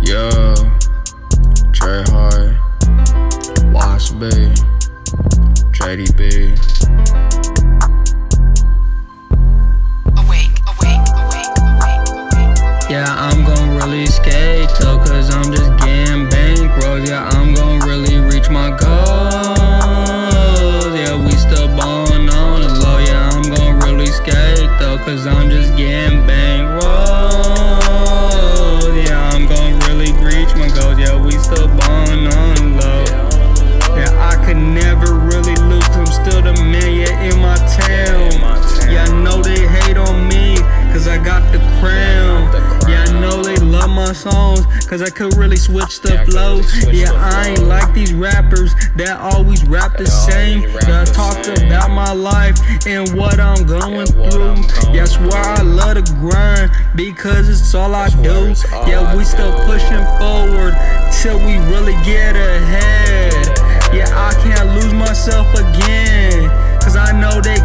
Yeah, Trey Hard, Wasp B, JDB. Awake, awake, awake, awake, awake. Yeah, I'm gon' really skate though, cause I'm just getting bankrolls. Yeah, I'm gon' really reach my goals. Yeah, we still ballin' on the low. Yeah, I'm gon' really skate though, cause I'm just getting we still ballin' cause I could really switch the Yeah, really switch Yeah, I ain't like these rappers that always rap the same. rap I the talked same. about my life and what I'm going through. I'm going I swear I love to grind because it's all I do. all Yeah, I we still do. pushing forward till we really get ahead. Yeah, I can't lose myself again. Cause I know they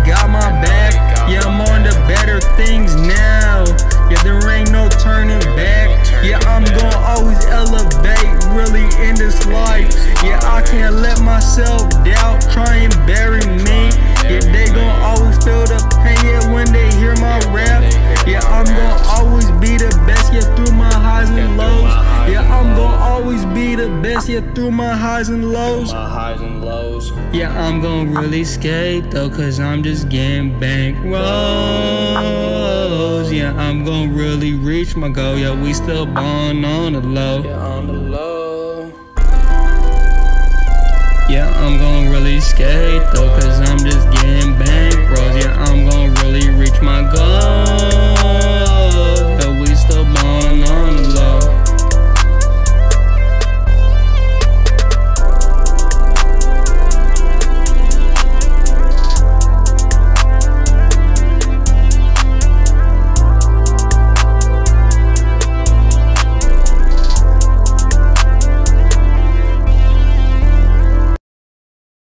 this life. Yeah, I can't let myself doubt, try and bury me. Yeah, they gonna always feel the pain yeah, when they hear my rap. Yeah, I'm gonna always be the best, yeah, through my highs and lows. Yeah, I'm gonna always be the best, yeah, through my highs and lows. My highs and lows. Yeah, I'm gonna really skate though, cause I'm just getting bankrolls. Yeah, I'm gonna really reach my goal. Yeah, we still ballin' on the low. Yeah, on the low. Yeah, I'm gonna really skate though, cause I'm just getting bankrolls.